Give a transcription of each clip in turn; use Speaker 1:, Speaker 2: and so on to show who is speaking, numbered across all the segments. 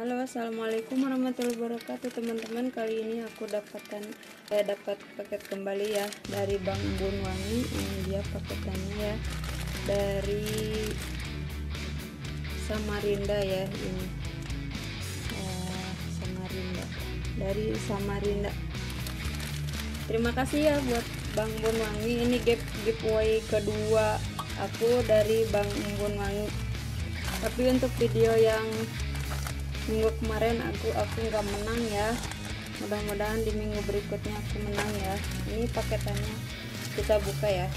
Speaker 1: Halo assalamualaikum warahmatullahi wabarakatuh teman-teman. Kali ini aku dapatkan saya dapat paket kembali ya dari Bang Bun Wangi. Ini dia paketannya ya dari Samarinda ya ini. Uh, Samarinda. Dari Samarinda. Terima kasih ya buat Bang Bun Wangi. Ini giveaway kedua aku dari Bang Bun Wangi. Tapi untuk video yang minggu kemarin aku aku nggak menang ya. Mudah-mudahan di minggu berikutnya aku menang ya. Ini paketannya kita buka ya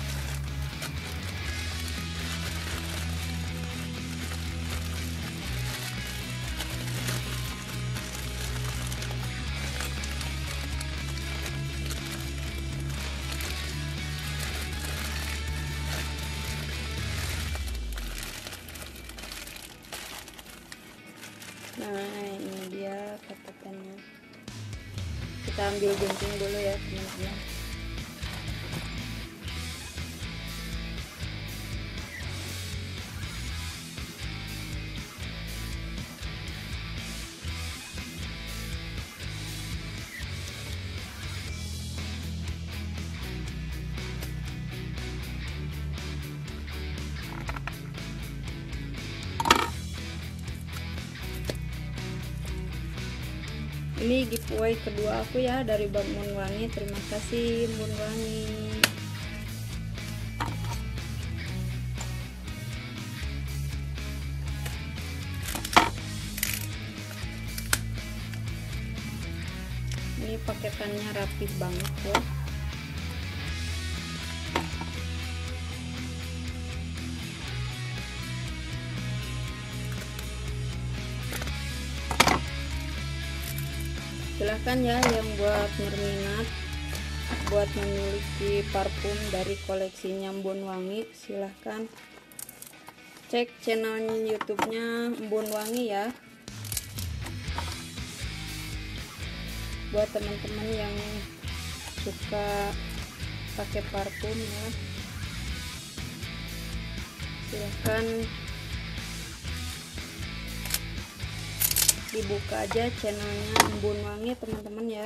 Speaker 1: nah ini dia paketannya kita ambil gunting dulu ya teman-teman ini giveaway kedua aku ya dari Bang Mun Wangi terima kasih Mun Wangi ini paketannya rapih banget ya silahkan ya yang buat berminat buat memiliki parfum dari koleksi Nyambun Wangi silahkan cek channel YouTube-nya Embun Wangi ya. Buat teman-teman yang suka pakai parfum ya. Silahkan dibuka aja channelnya Embun Wangi teman-teman ya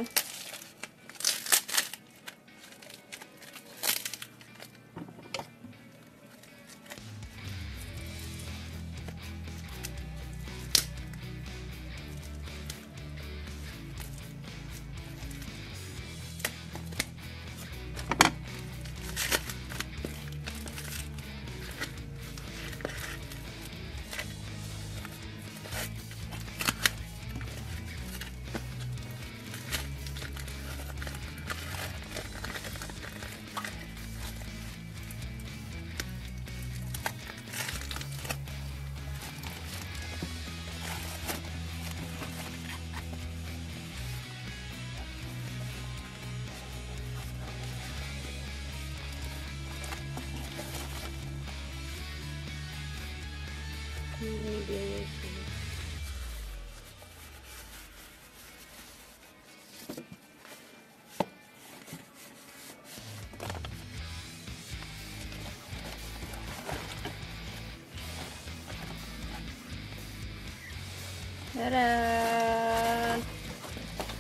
Speaker 1: Dadah.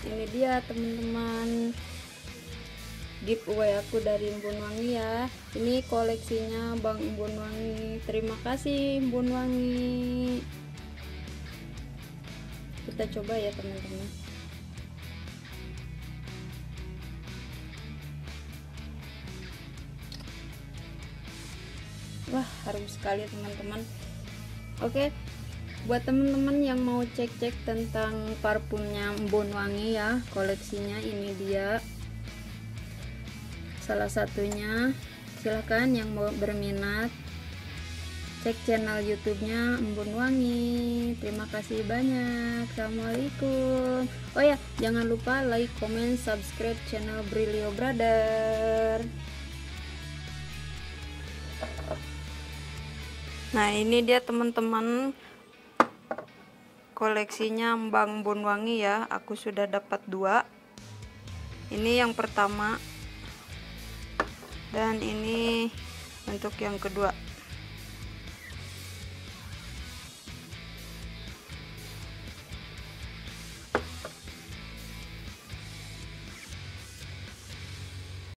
Speaker 1: Ini dia teman-teman. Giveaway aku dari Embun Wangi ya. Ini koleksinya Bang Embun Wangi. Terima kasih Embun Wangi. Kita coba ya teman-teman. Wah harum sekali teman-teman. Oke buat teman-teman yang mau cek-cek tentang parfumnya Embun Wangi ya koleksinya ini dia. Salah satunya silahkan yang mau berminat cek channel youtube-nya Embun Wangi. Terima kasih banyak. Assalamualaikum. Oh ya jangan lupa like comment subscribe channel Brilio Brother. Nah ini dia teman-teman koleksinya Bang Embun Wangi ya. Aku sudah dapat dua. Ini yang pertama. Dan ini untuk yang kedua